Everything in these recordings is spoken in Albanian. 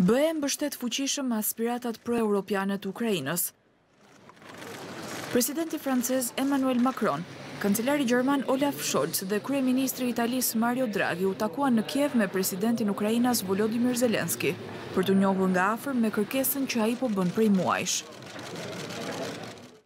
BE mbështet fuqishëm aspiratat pro-europiane të Ukrainës. Presidenti francez Emmanuel Macron, kancelari gjerman Olaf Scholz dhe kryeministri i Italisë Mario Draghi u takuan në Kiev me presidentin ukrainas Volodymyr Zelensky për t'u njohur nga afër me kërkesën që ai po bën prej muajsh.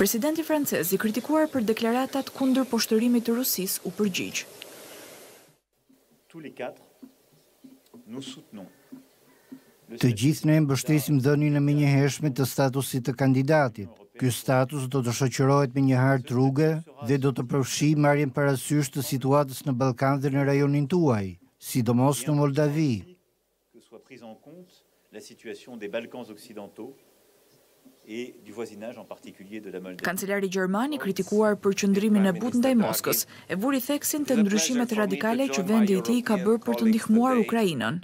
Presidenti francez i kritikuar për deklaratat kundër poshtërimit të Rusisë u përgjigj. Të gjithë ne mbështesim dhënien e menjëhershme të statusit të kandidatit. Ky status do të shoqërohet me një hartë rruge dhe do të përfshijë marrjen parasysh të situatës në Ballkan dhe në rajonin tuaj, sidomos në Moldavi. que soit prise en compte la situation des Balkans occidentaux et du voisinage, en particulier de la Moldavie. Kancelari gjerman i kritikuar për qëndrimin e butë ndaj Moskës, e vuri theksin te ndryshimet radikale që vendi i tij ka bërë për të ndihmuar Ukrainën.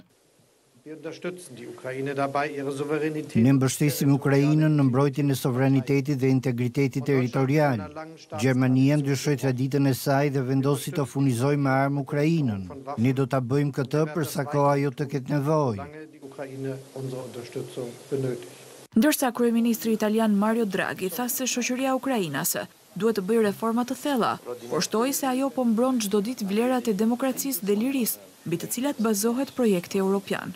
Ne mbështesim Ukrainën në mbrojtjen e sovranitetit dhe integritetit territorial. Gjermania ndryshoi traditën e saj dhe vendosi të furnizojë me armë Ukrainën. Ne do ta bëjmë këtë për sa kohë ajo të ketë nevojë. Ndërsa, kryeministri italian Mario Draghi tha se shoqëria ukrainase duhet të bëjë reforma të thella, por shtoi se ajo po mbron çdo ditë vlerat e demokracisë dhe lirisë mbi të cilat bazohet projekti europian.